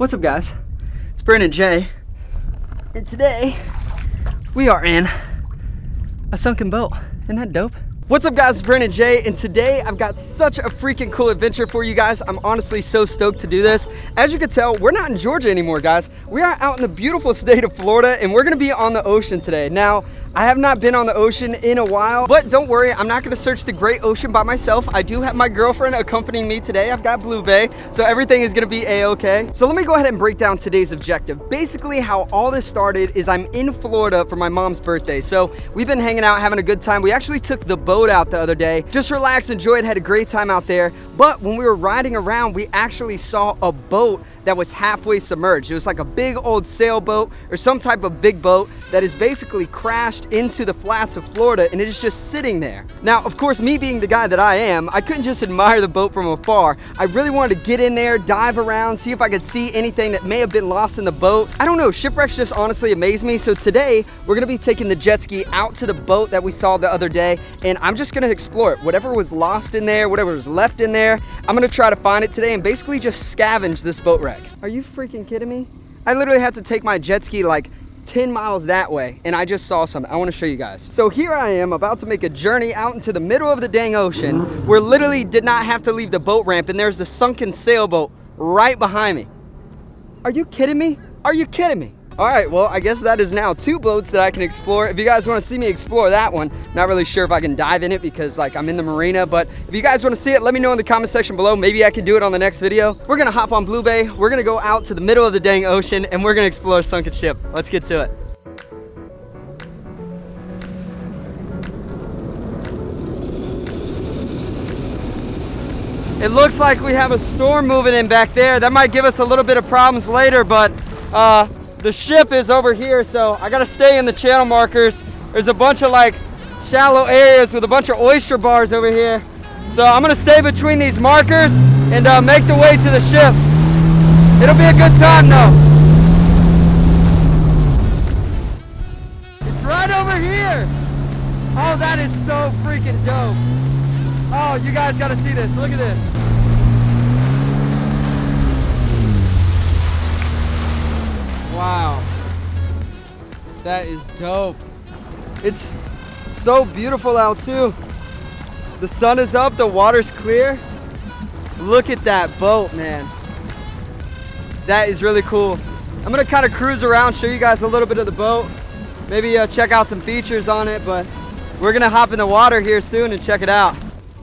What's up guys? It's Brandon J. And today we are in a sunken boat. Isn't that dope? What's up guys, it's Brandon J, and today I've got such a freaking cool adventure for you guys. I'm honestly so stoked to do this. As you can tell, we're not in Georgia anymore, guys. We are out in the beautiful state of Florida, and we're gonna be on the ocean today. Now, I have not been on the ocean in a while, but don't worry, I'm not gonna search the great ocean by myself. I do have my girlfriend accompanying me today. I've got Blue Bay, so everything is gonna be a-okay. So let me go ahead and break down today's objective. Basically, how all this started is I'm in Florida for my mom's birthday. So we've been hanging out, having a good time. We actually took the boat out the other day. Just relaxed, enjoyed, had a great time out there. But when we were riding around, we actually saw a boat that was halfway submerged. It was like a big old sailboat or some type of big boat that is basically crashed into the flats of Florida and it is just sitting there. Now, of course, me being the guy that I am, I couldn't just admire the boat from afar. I really wanted to get in there, dive around, see if I could see anything that may have been lost in the boat. I don't know, shipwrecks just honestly amaze me. So today, we're gonna be taking the jet ski out to the boat that we saw the other day and I'm just gonna explore it. Whatever was lost in there, whatever was left in there, I'm gonna try to find it today and basically just scavenge this boat wreck. Are you freaking kidding me? I literally had to take my jet ski like 10 miles that way and I just saw something. I wanna show you guys. So here I am about to make a journey out into the middle of the dang ocean where literally did not have to leave the boat ramp and there's a sunken sailboat right behind me. Are you kidding me? Are you kidding me? All right, well, I guess that is now two boats that I can explore. If you guys wanna see me explore that one, not really sure if I can dive in it because like I'm in the marina, but if you guys wanna see it, let me know in the comment section below. Maybe I can do it on the next video. We're gonna hop on Blue Bay. We're gonna go out to the middle of the dang ocean and we're gonna explore Sunken Ship. Let's get to it. It looks like we have a storm moving in back there. That might give us a little bit of problems later, but uh, the ship is over here, so I gotta stay in the channel markers. There's a bunch of like shallow areas with a bunch of oyster bars over here. So I'm gonna stay between these markers and uh, make the way to the ship. It'll be a good time though. It's right over here. Oh, that is so freaking dope. Oh, you guys gotta see this. Look at this. Wow. That is dope. It's so beautiful out too. The sun is up, the water's clear. Look at that boat, man. That is really cool. I'm gonna kind of cruise around, show you guys a little bit of the boat. Maybe uh, check out some features on it, but we're gonna hop in the water here soon and check it out.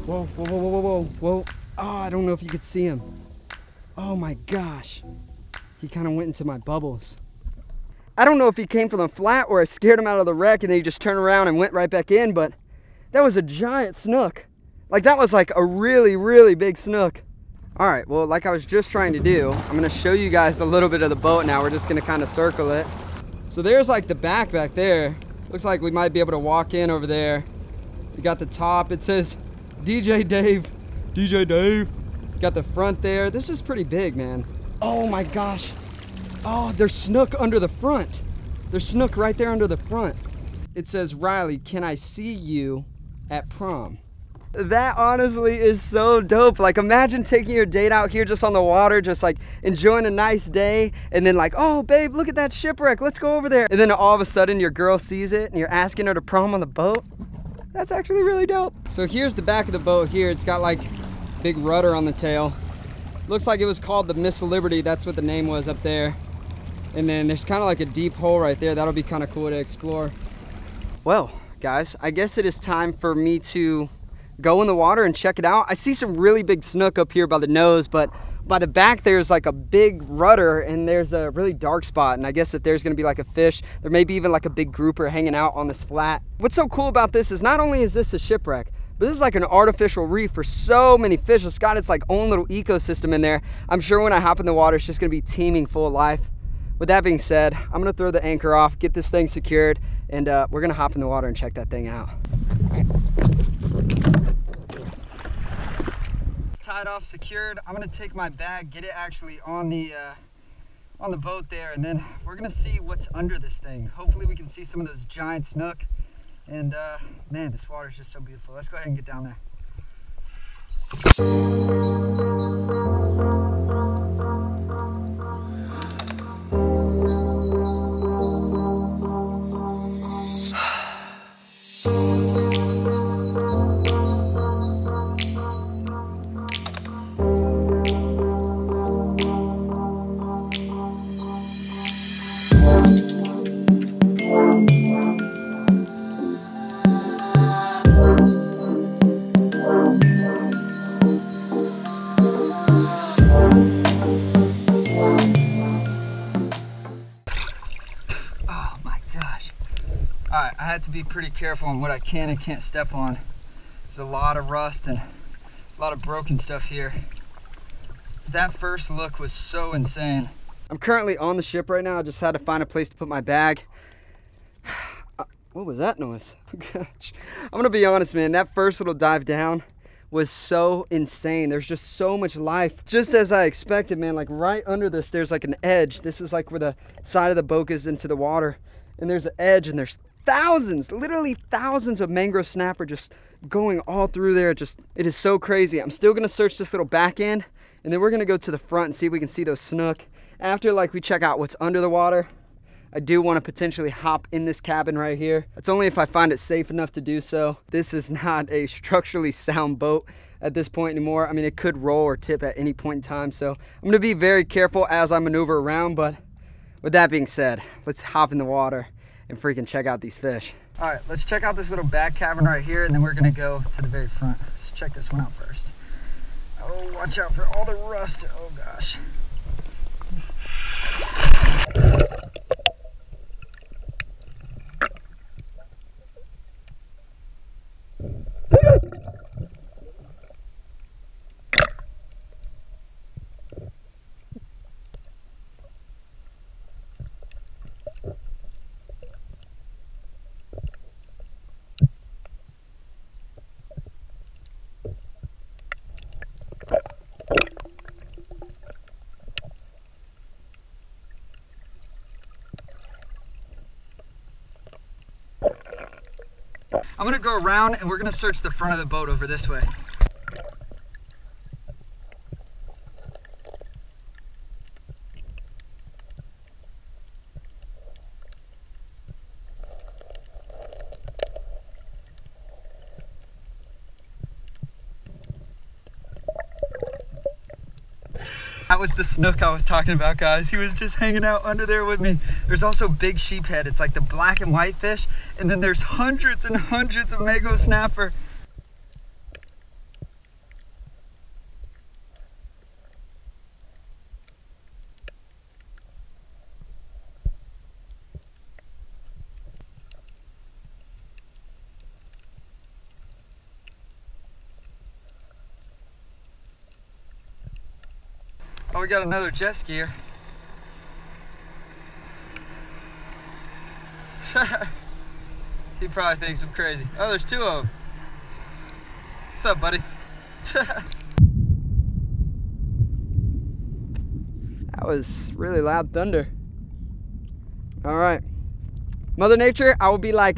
Whoa, whoa, whoa, whoa, whoa, whoa. Oh, I don't know if you could see him. Oh my gosh. He kind of went into my bubbles. I don't know if he came from the flat or I scared him out of the wreck and then he just turned around and went right back in, but that was a giant snook. Like that was like a really, really big snook. All right, well, like I was just trying to do, I'm gonna show you guys a little bit of the boat now. We're just gonna kind of circle it. So there's like the back back there. Looks like we might be able to walk in over there. We got the top, it says DJ Dave, DJ Dave. Got the front there. This is pretty big, man. Oh my gosh. Oh, there's snook under the front. There's snook right there under the front. It says, Riley, can I see you at prom? That honestly is so dope. Like imagine taking your date out here just on the water, just like enjoying a nice day. And then like, oh babe, look at that shipwreck. Let's go over there. And then all of a sudden your girl sees it and you're asking her to prom on the boat. That's actually really dope. So here's the back of the boat here. It's got like big rudder on the tail. Looks like it was called the Miss Liberty. That's what the name was up there. And then there's kind of like a deep hole right there. That'll be kind of cool to explore. Well, guys, I guess it is time for me to go in the water and check it out. I see some really big snook up here by the nose, but by the back there's like a big rudder and there's a really dark spot and I guess that there's gonna be like a fish there may be even like a big grouper hanging out on this flat what's so cool about this is not only is this a shipwreck but this is like an artificial reef for so many fish it's got its like own little ecosystem in there I'm sure when I hop in the water it's just gonna be teeming full of life with that being said I'm gonna throw the anchor off get this thing secured and uh, we're gonna hop in the water and check that thing out tied off, secured. I'm gonna take my bag, get it actually on the uh, on the boat there, and then we're gonna see what's under this thing. Hopefully we can see some of those giant snook. And uh, man, this water is just so beautiful. Let's go ahead and get down there. Be pretty careful on what I can and can't step on. There's a lot of rust and a lot of broken stuff here. That first look was so insane. I'm currently on the ship right now. I just had to find a place to put my bag. Uh, what was that noise? Gosh. I'm gonna be honest, man. That first little dive down was so insane. There's just so much life. Just as I expected, man, like right under this, there's like an edge. This is like where the side of the boat is into the water. And there's an edge and there's thousands, literally thousands of mangrove snapper just going all through there. Just, it is so crazy. I'm still gonna search this little back end and then we're gonna go to the front and see if we can see those snook. After like we check out what's under the water, I do want to potentially hop in this cabin right here. It's only if I find it safe enough to do so. This is not a structurally sound boat at this point anymore. I mean, it could roll or tip at any point in time. So I'm gonna be very careful as I maneuver around. But with that being said, let's hop in the water and freaking check out these fish. All right, let's check out this little back cavern right here and then we're gonna go to the very front. Let's check this one out first. Oh, watch out for all the rust. Oh gosh. I'm gonna go around and we're gonna search the front of the boat over this way. Was the snook I was talking about, guys. He was just hanging out under there with me. There's also big sheephead. It's like the black and white fish. And then there's hundreds and hundreds of mangrove snapper. We got another jet skier. he probably thinks I'm crazy. Oh, there's two of them. What's up, buddy? that was really loud thunder. All right. Mother Nature, I will be like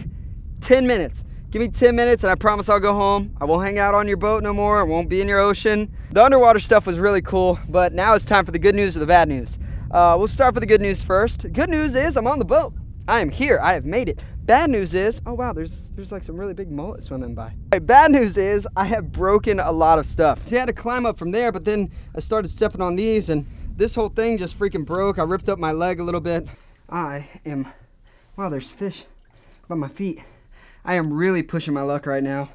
10 minutes. Give me 10 minutes and I promise I'll go home. I won't hang out on your boat no more. I won't be in your ocean. The underwater stuff was really cool, but now it's time for the good news or the bad news. Uh, we'll start with the good news first. Good news is I'm on the boat. I am here. I have made it. Bad news is, oh wow, there's there's like some really big mullet swimming by. Right, bad news is I have broken a lot of stuff. So I had to climb up from there, but then I started stepping on these and this whole thing just freaking broke. I ripped up my leg a little bit. I am, wow, there's fish by my feet. I am really pushing my luck right now.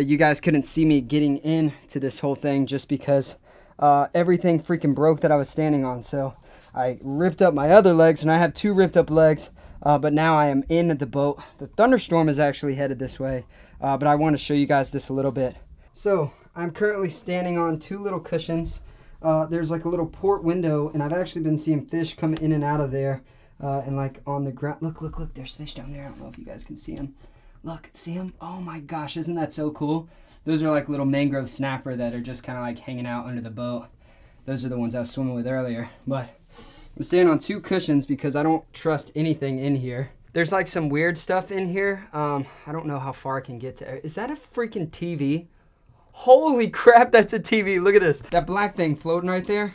You guys couldn't see me getting in to this whole thing just because uh, everything freaking broke that I was standing on. So I ripped up my other legs and I have two ripped up legs. Uh, but now I am in the boat. The thunderstorm is actually headed this way. Uh, but I want to show you guys this a little bit. So I'm currently standing on two little cushions. Uh, there's like a little port window and I've actually been seeing fish come in and out of there. Uh, and like on the ground, look, look, look, there's fish down there. I don't know if you guys can see them. Look, see them? Oh my gosh, isn't that so cool? Those are like little mangrove snapper that are just kind of like hanging out under the boat. Those are the ones I was swimming with earlier. But I'm standing on two cushions because I don't trust anything in here. There's like some weird stuff in here. Um, I don't know how far I can get to. Is that a freaking TV? Holy crap, that's a TV. Look at this. That black thing floating right there,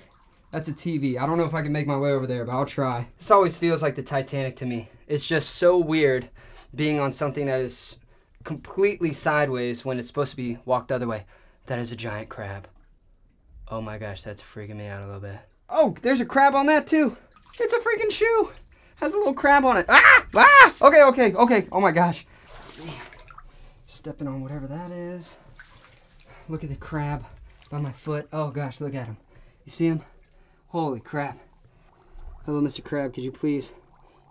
that's a TV. I don't know if I can make my way over there, but I'll try. This always feels like the Titanic to me. It's just so weird being on something that is completely sideways when it's supposed to be walked the other way. That is a giant crab. Oh my gosh, that's freaking me out a little bit. Oh, there's a crab on that too. It's a freaking shoe. Has a little crab on it. Ah! Ah! Okay, okay, okay. Oh my gosh. Let's see. Stepping on whatever that is. Look at the crab by my foot. Oh gosh, look at him. You see him? Holy crap. Hello, Mr. Crab. Could you please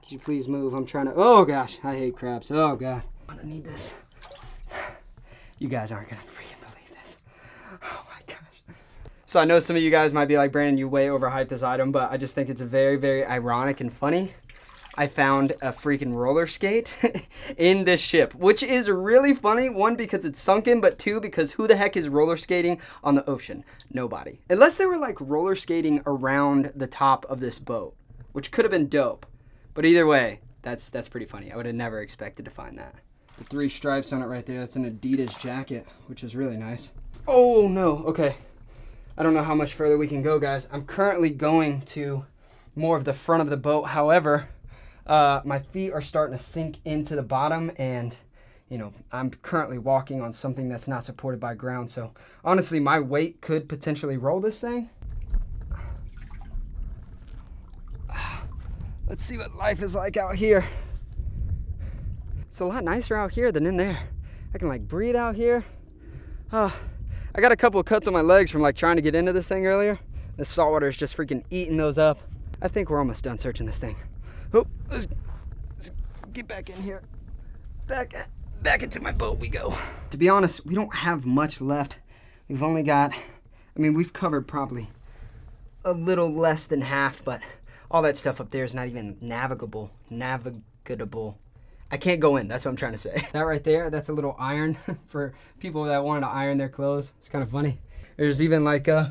Could you please move? I'm trying to, oh gosh, I hate crabs. Oh God. I'm gonna need this. You guys aren't gonna freaking believe this. Oh my gosh. So I know some of you guys might be like, Brandon, you way overhyped this item, but I just think it's very, very ironic and funny. I found a freaking roller skate in this ship, which is really funny. One, because it's sunken, but two, because who the heck is roller skating on the ocean? Nobody. Unless they were like roller skating around the top of this boat, which could have been dope. But either way, that's that's pretty funny. I would have never expected to find that. The three stripes on it right there, that's an Adidas jacket, which is really nice. Oh no, okay. I don't know how much further we can go, guys. I'm currently going to more of the front of the boat. However, uh, my feet are starting to sink into the bottom and you know, I'm currently walking on something that's not supported by ground. So honestly, my weight could potentially roll this thing. Let's see what life is like out here. It's a lot nicer out here than in there. I can like breathe out here. Oh, I got a couple of cuts on my legs from like trying to get into this thing earlier. The saltwater is just freaking eating those up. I think we're almost done searching this thing. Oh, let's, let's get back in here. Back, back into my boat we go. To be honest, we don't have much left. We've only got, I mean, we've covered probably a little less than half, but all that stuff up there is not even navigable. Navigable. I can't go in. That's what I'm trying to say. That right there, that's a little iron for people that wanted to iron their clothes. It's kind of funny. There's even like uh,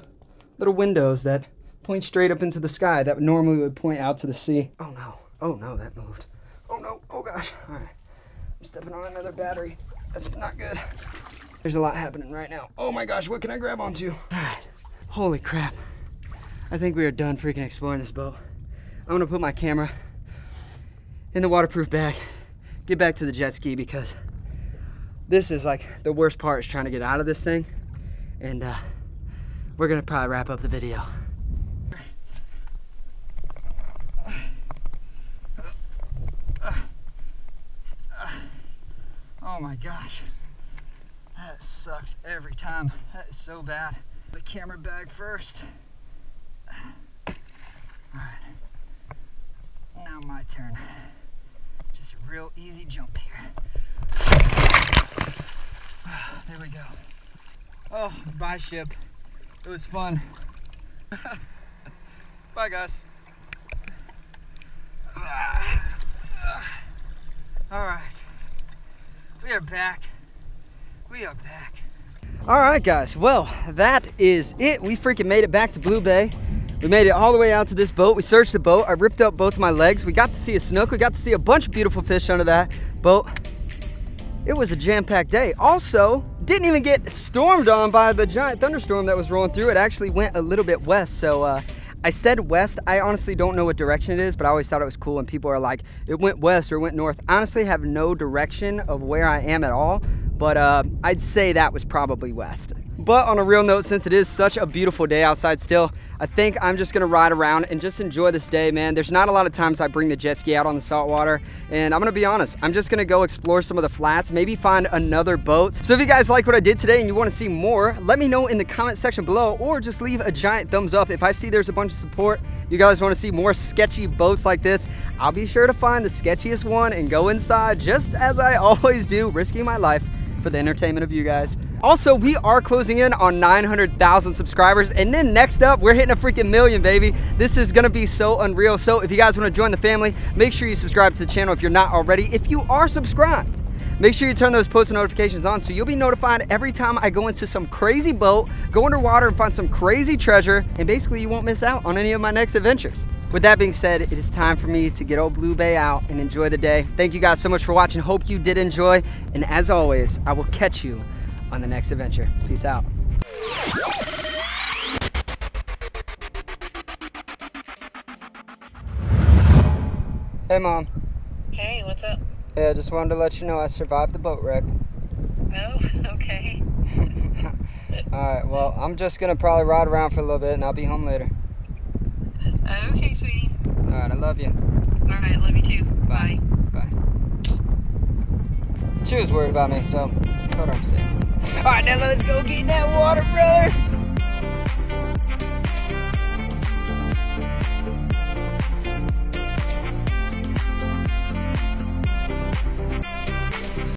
little windows that point straight up into the sky that normally would point out to the sea. Oh no. Oh no, that moved. Oh no. Oh gosh. All right. I'm stepping on another battery. That's not good. There's a lot happening right now. Oh my gosh, what can I grab onto? All right. Holy crap. I think we are done freaking exploring this boat. I'm gonna put my camera in the waterproof bag, get back to the jet ski because this is like the worst part is trying to get out of this thing. And uh, we're gonna probably wrap up the video. Oh my gosh, that sucks every time. That is so bad. The camera bag first. All right now my turn. Just real easy jump here. There we go. Oh, bye ship. It was fun. bye guys. All right, we are back. We are back. All right guys, well, that is it. We freaking made it back to Blue Bay. We made it all the way out to this boat. We searched the boat. I ripped up both my legs. We got to see a snook. We got to see a bunch of beautiful fish under that boat. It was a jam-packed day. Also, didn't even get stormed on by the giant thunderstorm that was rolling through. It actually went a little bit west. So uh, I said west. I honestly don't know what direction it is, but I always thought it was cool when people are like, it went west or went north. Honestly, have no direction of where I am at all, but uh, I'd say that was probably west. But on a real note, since it is such a beautiful day outside still, I think I'm just gonna ride around and just enjoy this day, man. There's not a lot of times I bring the jet ski out on the saltwater, and I'm gonna be honest, I'm just gonna go explore some of the flats, maybe find another boat. So if you guys like what I did today and you wanna see more, let me know in the comment section below, or just leave a giant thumbs up. If I see there's a bunch of support, you guys wanna see more sketchy boats like this, I'll be sure to find the sketchiest one and go inside, just as I always do, risking my life for the entertainment of you guys. Also, we are closing in on 900,000 subscribers. And then next up, we're hitting a freaking million, baby. This is gonna be so unreal. So if you guys wanna join the family, make sure you subscribe to the channel if you're not already. If you are subscribed, Make sure you turn those post notifications on so you'll be notified every time I go into some crazy boat, go underwater and find some crazy treasure, and basically you won't miss out on any of my next adventures. With that being said, it is time for me to get old Blue Bay out and enjoy the day. Thank you guys so much for watching. Hope you did enjoy. And as always, I will catch you on the next adventure. Peace out. Hey, Mom. Hey, what's up? Hey, I just wanted to let you know I survived the boat wreck. Oh, okay. Alright, well, I'm just going to probably ride around for a little bit and I'll be home later. Okay, sweetie. Alright, I love you. Alright, love you too. Bye. Bye. She was worried about me, so I told her I'm safe. Alright, now let's go get in that water, brother.